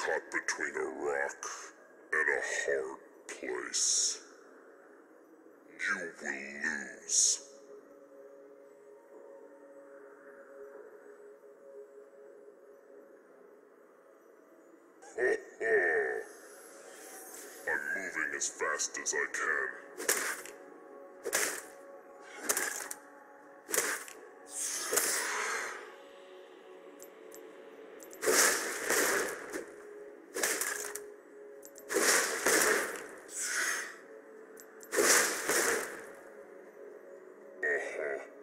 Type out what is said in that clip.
caught between a rock and a hard place. You will lose. I'm moving as fast as I can. Okay.